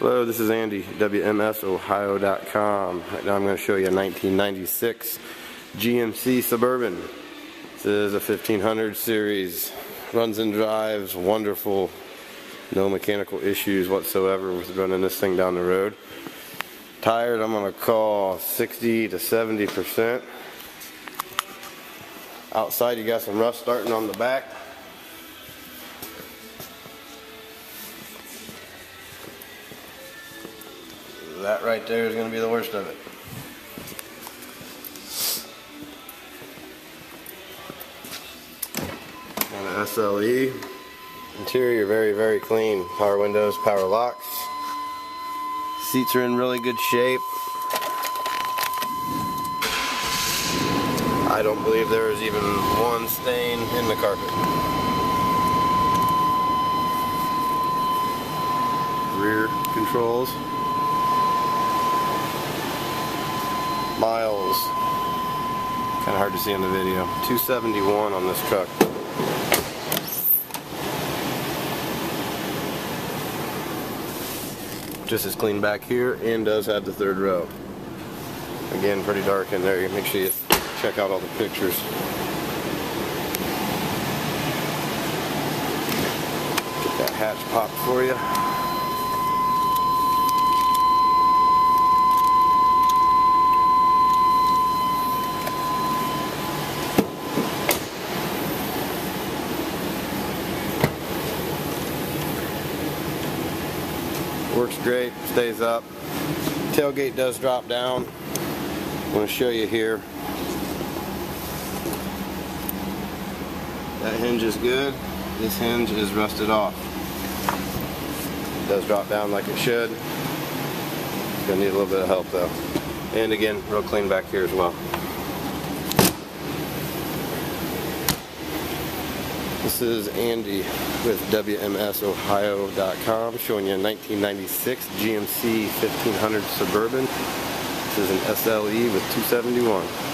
Hello, this is Andy, WMSOhio.com. Right now I'm going to show you a 1996 GMC Suburban. This is a 1500 series. Runs and drives, wonderful. No mechanical issues whatsoever with running this thing down the road. Tires, I'm going to call 60 to 70%. Outside you got some rust starting on the back. That right there is going to be the worst of it. And an SLE. Interior very, very clean. Power windows, power locks. Seats are in really good shape. I don't believe there is even one stain in the carpet. Rear controls. Miles. Kind of hard to see in the video. 271 on this truck. Just as clean back here and does have the third row. Again, pretty dark in there. Make sure you check out all the pictures. Get that hatch popped for you. Works great, stays up. Tailgate does drop down. I'm going to show you here. That hinge is good. This hinge is rusted off. It does drop down like it should. Going to need a little bit of help though. And again, real clean back here as well. This is Andy with WMSOhio.com showing you a 1996 GMC 1500 Suburban. This is an SLE with 271.